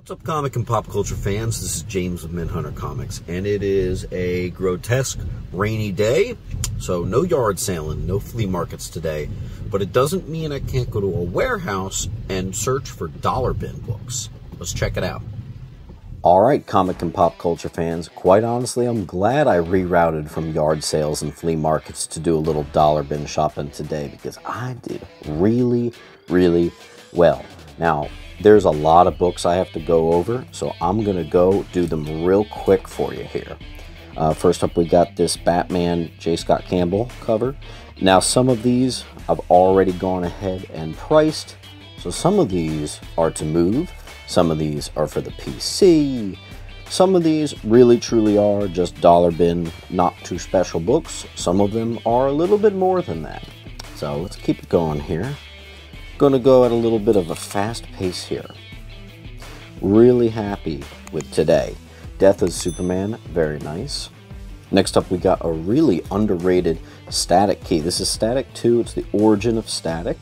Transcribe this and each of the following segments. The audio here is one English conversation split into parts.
What's up, comic and pop culture fans? This is James of Mint-Hunter Comics, and it is a grotesque, rainy day, so no yard sailing, no flea markets today. But it doesn't mean I can't go to a warehouse and search for dollar bin books. Let's check it out. All right, comic and pop culture fans, quite honestly, I'm glad I rerouted from yard sales and flea markets to do a little dollar bin shopping today because I did really, really well. Now, there's a lot of books I have to go over, so I'm going to go do them real quick for you here. Uh, first up, we got this Batman J. Scott Campbell cover. Now, some of these I've already gone ahead and priced, so some of these are to move, some of these are for the PC, some of these really truly are just dollar bin, not too special books. Some of them are a little bit more than that. So let's keep it going here going to go at a little bit of a fast pace here. Really happy with today. Death of Superman, very nice. Next up, we got a really underrated Static Key. This is Static 2. It's the origin of Static.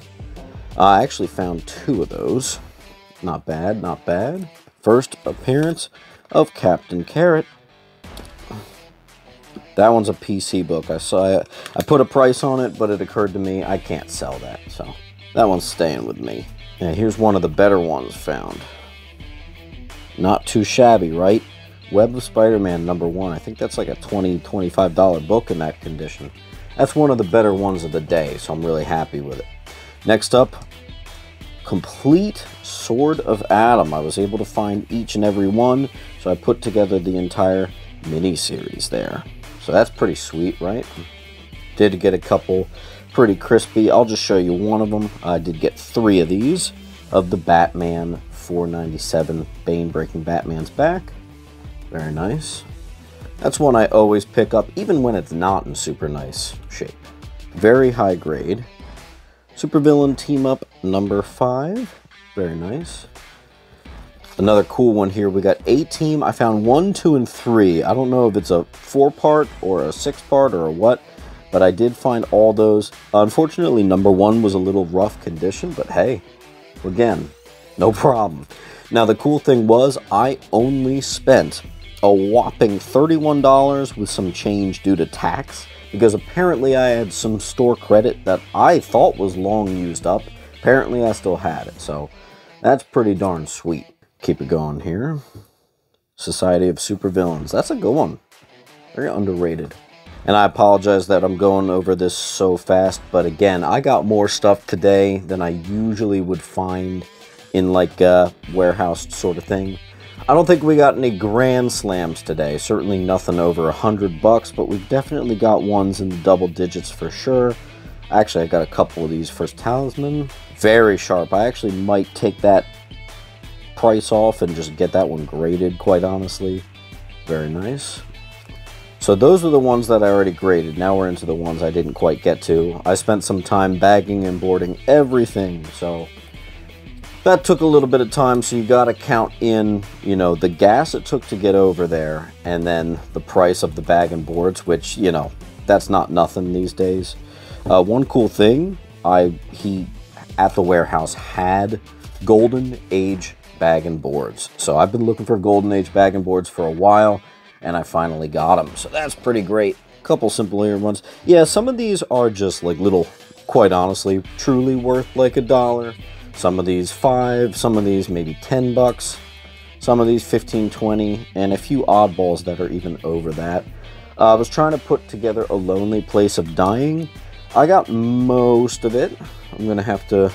Uh, I actually found two of those. Not bad, not bad. First appearance of Captain Carrot. That one's a PC book. I saw it. I put a price on it, but it occurred to me I can't sell that, so that one's staying with me. Yeah, here's one of the better ones found. Not too shabby, right? Web of Spider-Man number one. I think that's like a $20, $25 book in that condition. That's one of the better ones of the day, so I'm really happy with it. Next up, Complete Sword of Azrael. I was able to find each and every one, so I put together the entire mini-series there. So that's pretty sweet, right? Did get a couple pretty crispy. I'll just show you one of them. I did get three of these of the Batman 497 Bane Breaking Batman's Back. Very nice. That's one I always pick up, even when it's not in super nice shape. Very high grade. Supervillain Team Up number 5. Very nice. Another cool one here. We got A-Team. I found 1, 2, and 3. I don't know if it's a 4-part or a 6-part or a what but I did find all those. Unfortunately, number one was a little rough condition, but hey, again, no problem. Now, the cool thing was, I only spent a whopping $31 with some change due to tax because apparently I had some store credit that I thought was long used up. Apparently, I still had it, so that's pretty darn sweet. Keep it going here. Society of Supervillains. That's a good one. Very underrated. And I apologize that I'm going over this so fast, but again, I got more stuff today than I usually would find in like a warehouse sort of thing. I don't think we got any grand slams today. Certainly nothing over a hundred bucks, but we've definitely got ones in the double digits for sure. Actually, I got a couple of these first talisman. Very sharp. I actually might take that price off and just get that one graded, quite honestly. Very nice. So those are the ones that I already graded. Now we're into the ones I didn't quite get to. I spent some time bagging and boarding everything, so that took a little bit of time, so you got to count in, you know, the gas it took to get over there, and then the price of the bag and boards, which, you know, that's not nothing these days. Uh, one cool thing, I he at the warehouse had Golden Age bag and boards. So I've been looking for Golden Age bag and boards for a while and I finally got them. So that's pretty great. Couple simple ear ones. Yeah, some of these are just like little, quite honestly, truly worth like a dollar. Some of these five, some of these maybe 10 bucks. Some of these 15, 20, and a few oddballs that are even over that. Uh, I was trying to put together a lonely place of dying. I got most of it. I'm to have to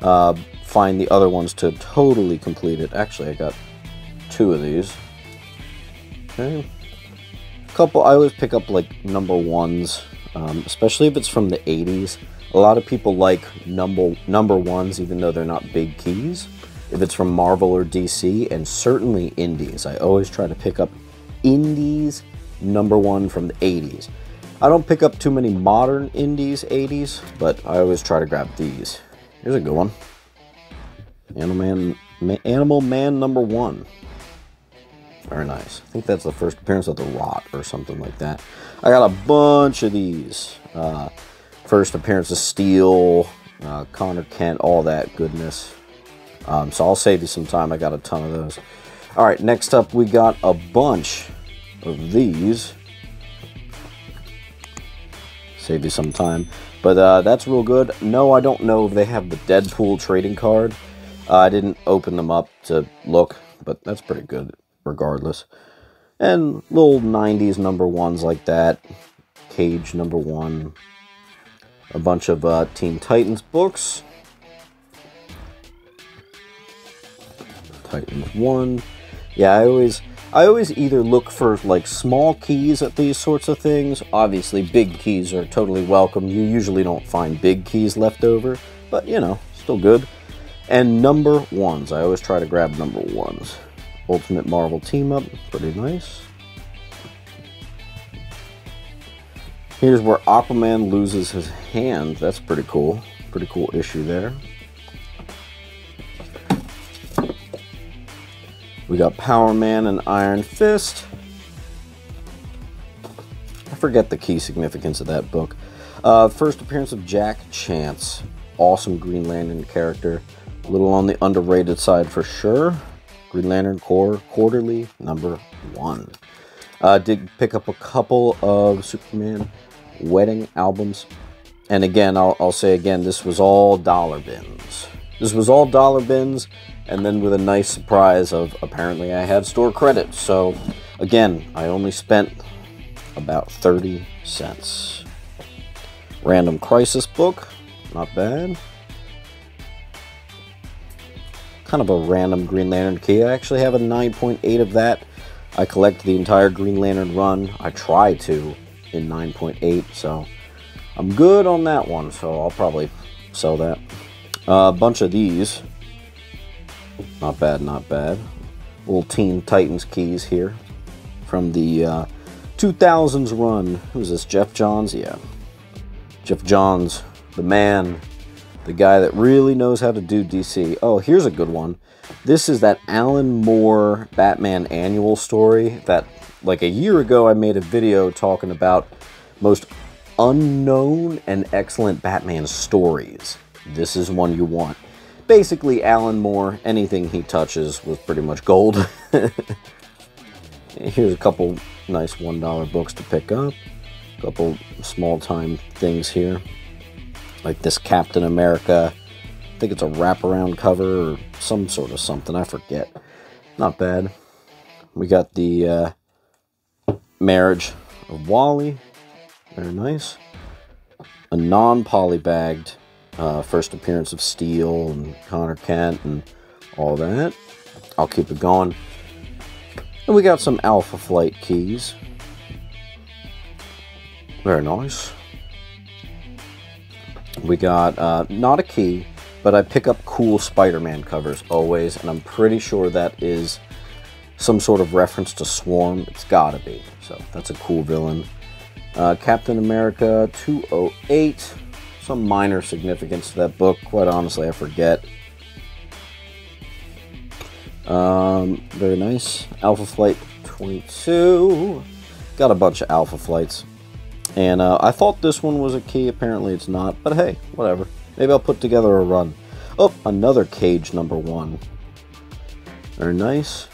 uh, find the other ones to totally complete it. Actually, I got two of these. Okay. Couple, I always pick up like number ones, um, especially if it's from the 80s. A lot of people like number number ones, even though they're not big keys. If it's from Marvel or DC, and certainly indies. I always try to pick up indies number one from the 80s. I don't pick up too many modern indies 80s, but I always try to grab these. Here's a good one. Animal Man, Animal Man number one. Very nice. I think that's the first appearance of the Rot or something like that. I got a bunch of these. Uh, first appearance of Steel, uh, Connor Kent, all that goodness. Um, so I'll save you some time. I got a ton of those. All right, next up we got a bunch of these. Save you some time. But uh, that's real good. No, I don't know if they have the Deadpool trading card. Uh, I didn't open them up to look, but that's pretty good regardless. And little 90s number ones like that. Cage number one. A bunch of uh, Teen Titans books. Titans 1. Yeah, I always I always either look for like small keys at these sorts of things. Obviously, big keys are totally welcome. You usually don't find big keys left over, but you know, still good. And number ones. I always try to grab number ones. Ultimate Marvel Team Up, pretty nice. Here's where Aquaman loses his hand. That's pretty cool. Pretty cool issue there. We got Power Man and Iron Fist. I forget the key significance of that book. Uh, first appearance of Jack Chance. Awesome Green Lantern character. A little on the underrated side for sure. Green Lantern Corps Quarterly, number one. Uh, did pick up a couple of Superman wedding albums. And again, I'll, I'll say again, this was all dollar bins. This was all dollar bins and then with a nice surprise of apparently I had store credit. So again, I only spent about 30 cents. Random Crisis book, not bad. Kind of a random Green Lantern key. I actually have a 9.8 of that. I collect the entire Green Lantern run. I try to in 9.8, so I'm good on that one, so I'll probably sell that. Uh, a bunch of these. Not bad, not bad. Little Teen Titans keys here from the uh, 2000s run. Who's this? Geoff Johns? Yeah. Geoff Johns, the man, the guy that really knows how to do DC. Oh, here's a good one. This is that Alan Moore Batman annual story that, like a year ago, I made a video talking about most unknown and excellent Batman stories. This is one you want basically Alan Moore. Anything he touches was pretty much gold. Here's a couple nice $1 books to pick up. A couple small-time things here. Like this Captain America. I think it's a wraparound cover or some sort of something. I forget. Not bad. We got the uh, Marriage of Wally. Very nice. A non-polybagged uh, first appearance of Steel and Connor Kent and all that. I'll keep it going. And we got some Alpha Flight keys. Very nice. We got uh, not a key, but I pick up cool Spider-Man covers always, and I'm pretty sure that is some sort of reference to Swarm. It's gotta be. So that's a cool villain. Uh, Captain America 208 some minor significance to that book. Quite honestly, I forget. Um, very nice. Alpha Flight 22. Got a bunch of Alpha Flights. And uh, I thought this one was a key. Apparently it's not. But hey, whatever. Maybe I'll put together a run. Oh, another Cage number one. Very nice.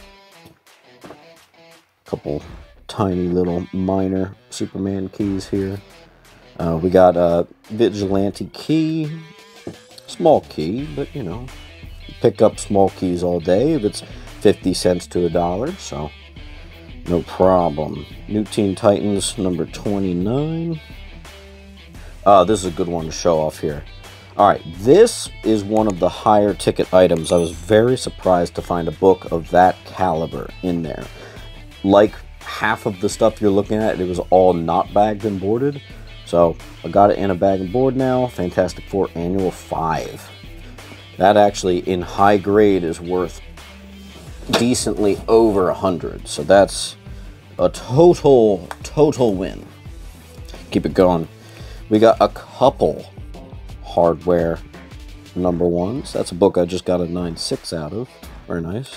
Couple tiny little minor Superman keys here. Uh, we got a vigilante key, small key, but you know, pick up small keys all day if it's 50 cents to a dollar, so no problem. New Teen Titans number 29. Uh, this is a good one to show off here. All right, this is one of the higher ticket items. I was very surprised to find a book of that caliber in there. Like half of the stuff you're looking at, it was all not bagged and boarded. So I got it in a bag and board now. Fantastic Four Annual 5. That actually, in high grade, is worth decently over a 100. So that's a total, total win. Keep it going. We got a couple hardware number ones. That's a book I just got a 9.6 out of. Very nice.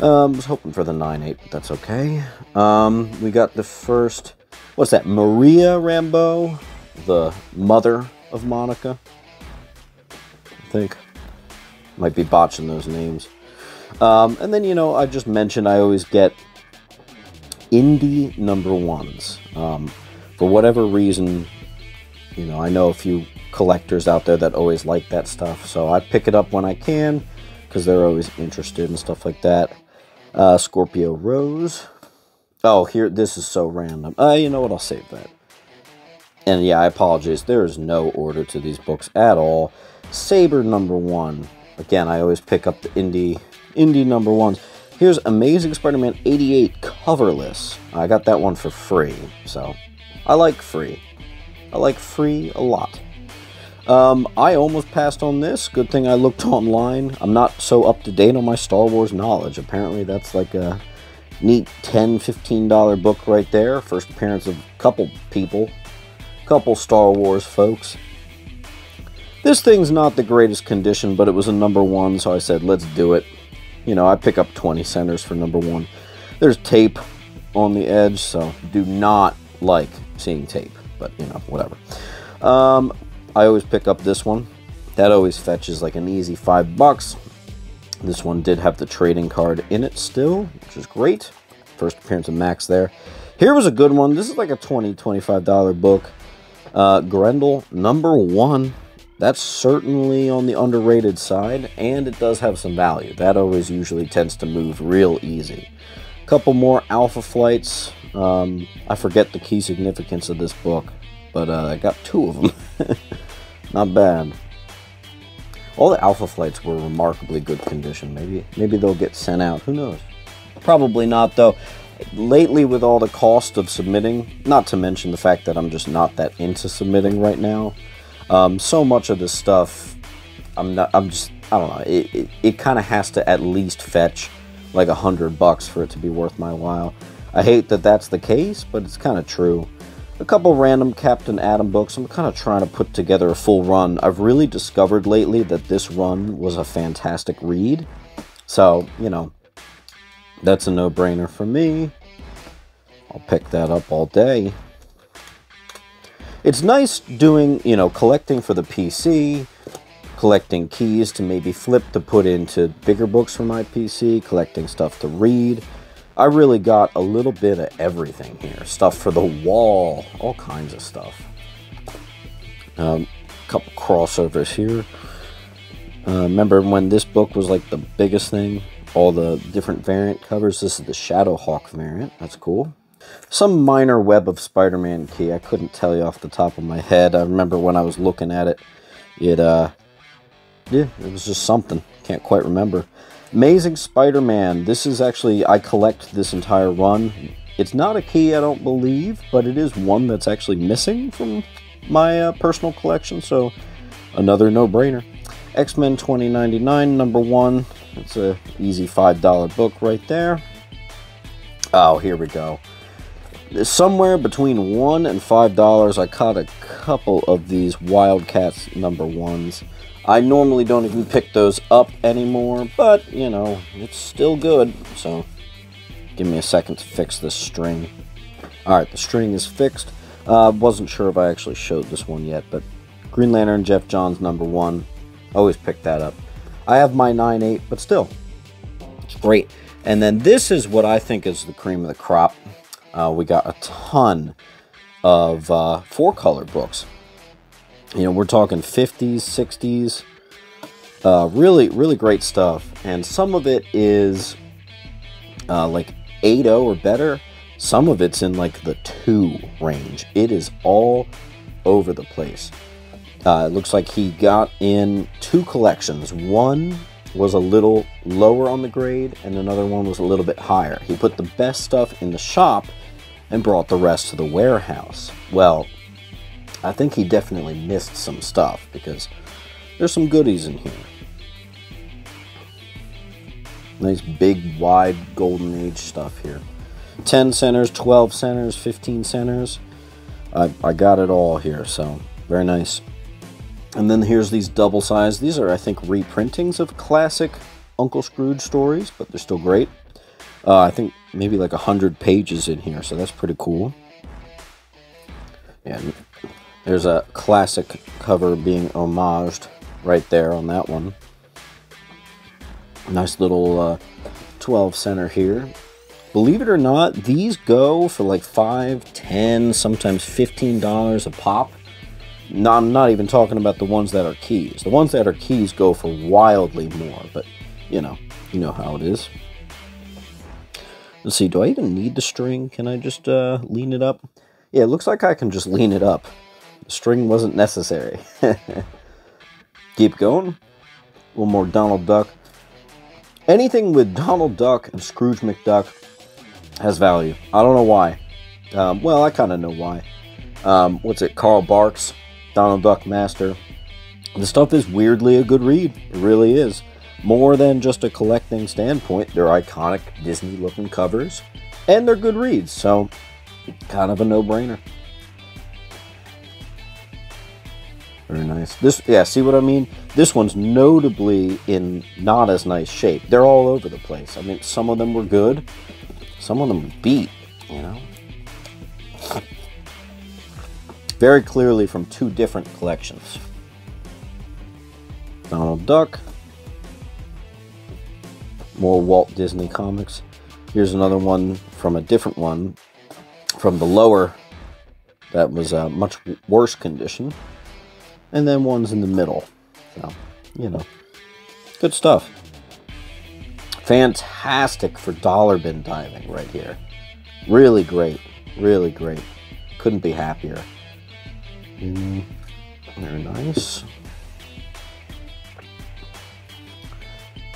Um, was hoping for the 9.8, but that's okay. Um, we got the first what's that? Maria Rambeau, the mother of Monica, I think. Might be botching those names. Um, and then, you know, I just mentioned I always get indie number ones. Um, for whatever reason, you know, I know a few collectors out there that always like that stuff, so I pick it up when I can because they're always interested in stuff like that. Uh, Scorpio Rose. Oh, here, this is so random. Uh, you know what? I'll save that. And yeah, I apologize. There is no order to these books at all. Saber number one. Again, I always pick up the indie indie number ones. Here's Amazing Spider-Man 88 coverless. I got that one for free, so I like free. I like free a lot. Um, I almost passed on this. Good thing I looked online. I'm not so up to date on my Star Wars knowledge. Apparently, that's like a neat $10, $15 book right there. First appearance of a couple people, couple Star Wars folks. This thing's not the greatest condition, but it was a number one, so I said, let's do it. You know, I pick up 20 centers for number one. There's tape on the edge, so do not like seeing tape, but you know, whatever. Um, I always pick up this one. That always fetches like an easy five bucks. This one did have the trading card in it still, which is great. First appearance of Max there. Here was a good one. This is like a $20, $25 book. Uh, Grendel, number one. That's certainly on the underrated side, and it does have some value. That always usually tends to move real easy. A couple more Alpha Flights. Um, I forget the key significance of this book, but uh, I got two of them. Not bad. All the Alpha Flights were remarkably good condition. Maybe, maybe they'll get sent out. Who knows? Probably not, though. Lately, with all the cost of submitting, not to mention the fact that I'm just not that into submitting right now, um, so much of this stuff, I'm not. I'm just. I don't know. It it, it kind of has to at least fetch like a hundred bucks for it to be worth my while. I hate that that's the case, but it's kind of true. A couple random Captain Atom books. I'm kind of trying to put together a full run. I've really discovered lately that this run was a fantastic read. So, you know, that's a no-brainer for me. I'll pick that up all day. It's nice doing, you know, collecting for the PC, collecting keys to maybe flip to put into bigger books for my PC, collecting stuff to read. I really got a little bit of everything here. Stuff for the wall, all kinds of stuff. A um, couple crossovers here. Uh, remember when this book was like the biggest thing? All the different variant covers. This is the Shadowhawk variant. That's cool some minor Web of Spider-Man key. I couldn't tell you off the top of my head. I remember when I was looking at it, it, uh, yeah, it was just something. Can't quite remember. Amazing Spider-Man. This is actually, I collect this entire run. It's not a key, I don't believe, but it is one that's actually missing from my uh, personal collection, so another no-brainer. X-Men 2099, number one. It's a easy $5 book right there. Oh, here we go somewhere between one and five dollars. I caught a couple of these wildcats number ones. I normally don't even pick those up anymore but you know it's still good so give me a second to fix this string. All right the string is fixed. Uh, wasn't sure if i actually showed this one yet but green lantern Geoff Johns number one. Always pick that up. I have my 9-8 but still it's great. And then this is what i think is the cream of the crop uh, we got a ton of uh, four color books. You know, we're talking 50s, 60s. Uh, really, really great stuff. And some of it is uh, like 8.0 or better. Some of it's in like the 2 range. It is all over the place. Uh, it looks like he got in two collections. One was a little lower on the grade, and another one was a little bit higher. He put the best stuff in the shop and brought the rest to the warehouse. Well, I think he definitely missed some stuff because there's some goodies in here. Nice big, wide, golden age stuff here. 10 centers, 12 centers, 15 centers. I, I got it all here, so very nice. And then here's these double size. These are, I think, reprintings of classic Uncle Scrooge stories, but they're still great. Uh, I think maybe like a hundred pages in here, so that's pretty cool. Yeah, there's a classic cover being homaged right there on that one. Nice little uh, 12 center here. Believe it or not, these go for like 5 10 sometimes $15 a pop. No, I'm not even talking about the ones that are keys. The ones that are keys go for wildly more, but you know, you know how it is. Let's see, do I even need the string? Can I just uh, lean it up? Yeah, it looks like I can just lean it up. The string wasn't necessary. Keep going. One more Donald Duck. Anything with Donald Duck and Scrooge McDuck has value. I don't know why. Um, well, I kind of know why. Um, what's it? Carl Barks, Donald Duck Master. The stuff is weirdly a good read. It really is. More than just a collecting standpoint, they're iconic Disney looking covers and they're good reads, so kind of a no brainer. Very nice. This, yeah, see what I mean? This one's notably in not as nice shape. They're all over the place. I mean, some of them were good, some of them beat, you know? Very clearly from two different collections. Donald Duck. More Walt Disney comics. Here's another one from a different one from the lower that was a much worse condition and then one's in the middle. So, you know, good stuff. Fantastic for dollar bin diving right here. Really great. Really great. Couldn't be happier. Mm, very nice.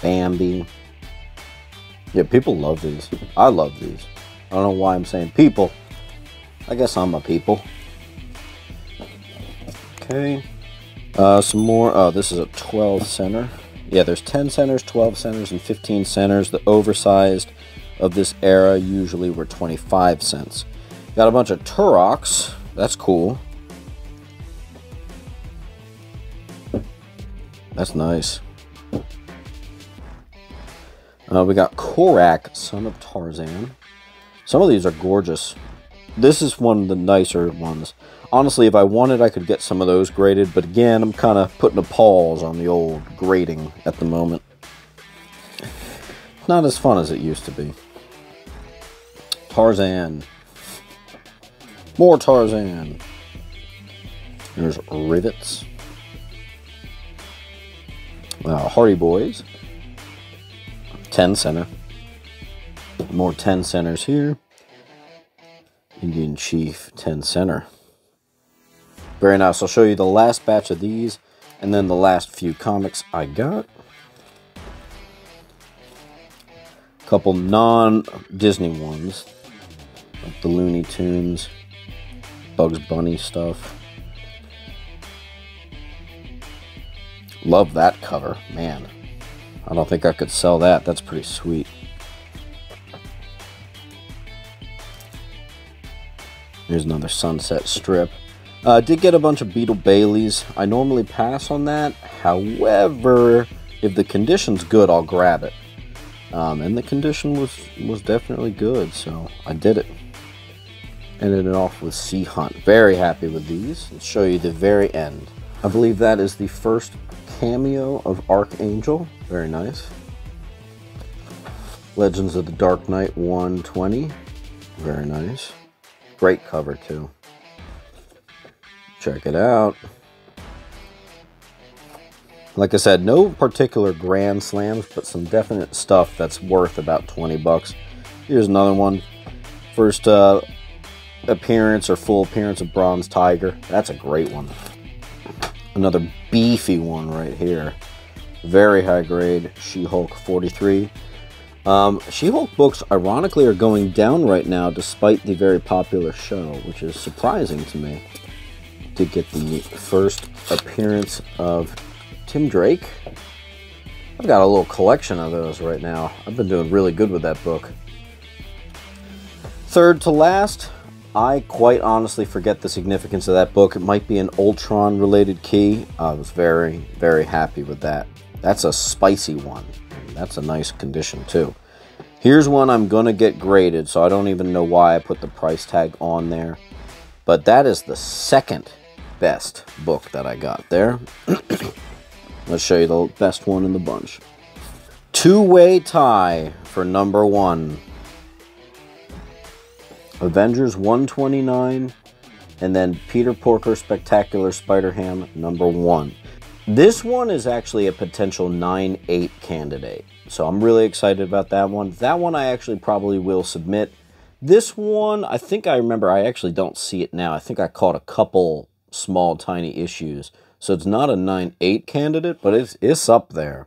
Bambi. Yeah, people love these. I love these. I don't know why I'm saying people. I guess I'm a people. Okay. Uh, some more. Oh, this is a 12 center. Yeah, there's 10 centers, 12 centers, and 15 centers. The oversized of this era usually were 25 cents. Got a bunch of Turoks. That's cool. That's nice. Uh, we got Korak, son of Tarzan. Some of these are gorgeous. This is one of the nicer ones. Honestly, if I wanted, I could get some of those graded, but again, I'm kind of putting a pause on the old grading at the moment. Not as fun as it used to be. Tarzan. More Tarzan. There's rivets. Wow, Hardy Boys. 10 center. More 10 centers here. Indian Chief 10 center. Very nice. I'll show you the last batch of these and then the last few comics I got. A couple non-Disney ones. Like the Looney Tunes, Bugs Bunny stuff. Love that cover. Man, I don't think I could sell that. That's pretty sweet. Here's another sunset strip. Uh, did get a bunch of Beetle Baileys. I normally pass on that. However, if the condition's good, I'll grab it. Um, and the condition was, was definitely good, so I did it. Ended it off with Sea Hunt. Very happy with these. I'll show you the very end. I believe that is the first cameo of Archangel. Very nice. Legends of the Dark Knight 120. Very nice. Great cover, too. Check it out. Like I said, no particular grand slams, but some definite stuff that's worth about 20 bucks. Here's another one. First uh, appearance or full appearance of Bronze Tiger. That's a great one. Another beefy one right here. Very high grade. She-Hulk 43. Um, She-Hulk books, ironically, are going down right now despite the very popular show, which is surprising to me to get the first appearance of Tim Drake. I've got a little collection of those right now. I've been doing really good with that book. Third to last, I quite honestly forget the significance of that book. It might be an Ultron related key. I was very, very happy with that. That's a spicy one. That's a nice condition too. Here's one I'm going to get graded, so I don't even know why I put the price tag on there. But that is the second best book that I got there. Let's show you the best one in the bunch. Two-way tie for number one. Avengers 129 and then Peter Porker Spectacular Spider-Ham number one. This one is actually a potential 9-8 candidate. So I'm really excited about that one. That one I actually probably will submit. This one, I think I remember, I actually don't see it now. I think I caught a couple small, tiny issues. So it's not a 9-8 candidate, but it's, it's up there.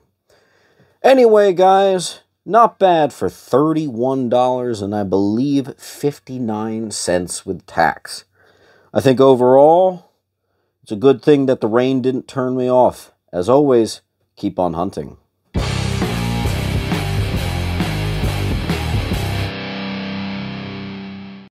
Anyway, guys, not bad for $31 and I believe 59 cents with tax. I think overall, it's a good thing that the rain didn't turn me off. As always, keep on hunting.